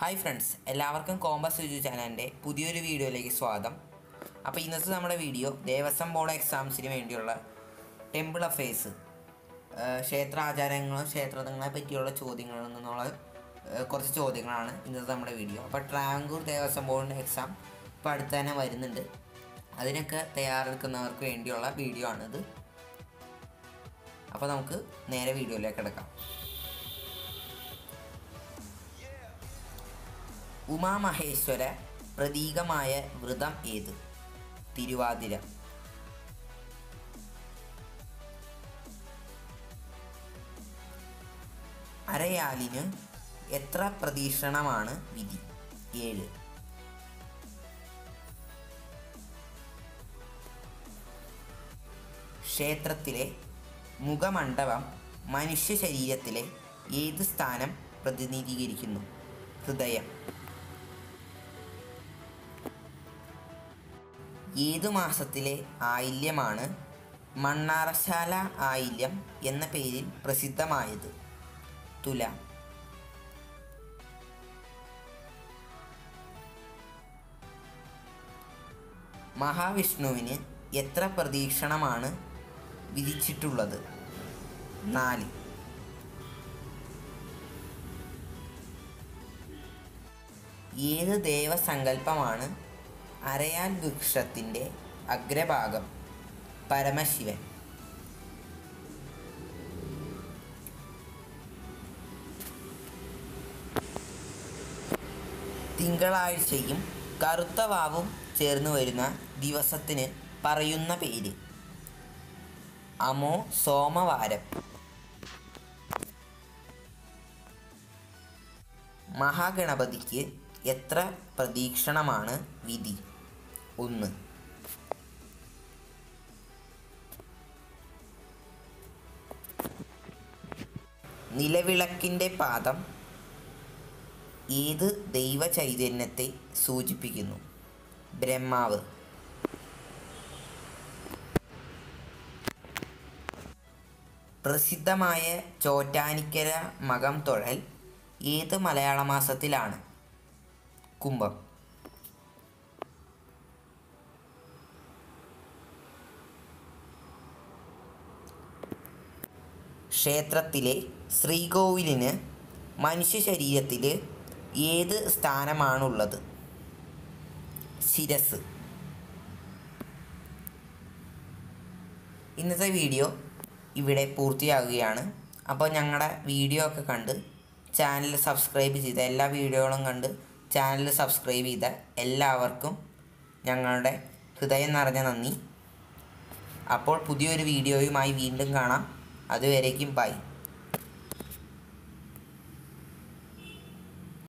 Hi friends എല്ലാവർക്കും compass Ruchu ചാനലിന്റെ പുതിയൊരു വീഡിയോയിലേക്ക് സ്വാഗതം. അപ്പോൾ ഇന്നത്തെ നമ്മുടെ വീഡിയോ ദേവസ്വം ബോർഡ് എക്സാംസിന് വേണ്ടിയുള്ള ടെമ്പിൾ അഫേഴ്സ് ക്ഷേത്ര ആചാരങ്ങളും ക്ഷേത്രങ്ങളെ പറ്റിയുള്ള ചോദ്യങ്ങളിൽ നിന്നുള്ള കുറച്ച് ചോദ്യങ്ങളാണ് ഇന്നത്തെ നമ്മുടെ വീഡിയോ. അപ്പോൾ ട്രാങ്കൂർ ദേവസ്വം ബോർഡിന്റെ എക്സാം ഇപ്പോൾ അടുത്ത് തന്നെ വരുന്നുണ്ട്. അതിനൊക്കെ തയ്യാറെടുക്കുന്നവർക്ക് വേണ്ടിയുള്ള വീഡിയോ ആണിത്. അപ്പോൾ നമുക്ക് നേരെ വീഡിയോയിലേക്ക് കിടക്കാം. ഉമാമഹേശ്വര പ്രതീകമായ വ്രതം ഏത്? തിരുവാതിര. അരയാലിന് എത്ര പ്രതീക്ഷണമാണ് വിധി? ഏഴ്. ക്ഷേത്രത്തിലെ മുഖമണ്ഡപം മനുഷ്യ ശരീരത്തിലെ ഏത് സ്ഥാനം പ്രതിനിധീകരിക്കുന്നു? ഹൃദയം. ഏതു മാസത്തിലെ ആയില്യമാണ് മണ്ണാറശാല ആയില്യം എന്ന പേരിൽ പ്രസിദ്ധമായത്. തുല. മഹാവിഷ്ണുവിന് എത്ര പ്രതീക്ഷണമാണ് വിധിച്ചിട്ടുള്ളത്? നാല്. ഏത് ദേവസങ്കല്പമാണ് അരയാൽ വൃക്ഷത്തിന്റെ അഗ്രഭാഗം പരമശിവൻ. തിങ്കളാഴ്ചയും കറുത്ത വാവും ചേർന്ന് വരുന്ന ദിവസത്തിന് പറയുന്ന പേര്. അമോ സോമവാരം. മഹാഗണപതിക്ക് എത്ര പ്രതീക്ഷണമാണ് വിധി? ഒന്ന്. നിലവിളക്കിന്റെ പാദം ഏത് ദൈവചൈതന്യത്തെ സൂചിപ്പിക്കുന്നു? ബ്രഹ്മാവ്. പ്രസിദ്ധമായ ചോറ്റാനിക്കര മകം തൊഴൽ ഏത് മലയാള മാസത്തിലാണ്? കുംഭം. ക്ഷേത്രത്തിലെ ശ്രീകോവിലിന് മനുഷ്യ ശരീരത്തിൽ ഏത് സ്ഥാനമാണുള്ളത്? ശിരസ്. ഇന്നത്തെ വീഡിയോ ഇവിടെ പൂർത്തിയാകുകയാണ് അപ്പോൾ ഞങ്ങളുടെ വീഡിയോ ഒക്കെ കണ്ട് ചാനൽ സബ്സ്ക്രൈബ് ചെയ്ത എല്ലാ വീഡിയോകളും കണ്ട് ചാനൽ സബ്സ്ക്രൈബ് ചെയ്ത എല്ലാവർക്കും ഞങ്ങളുടെ ഹൃദയം നിറഞ്ഞ നന്ദി. അപ്പോൾ പുതിയൊരു വീഡിയോയുമായി വീണ്ടും കാണാം. അതുവരേക്കും ബൈ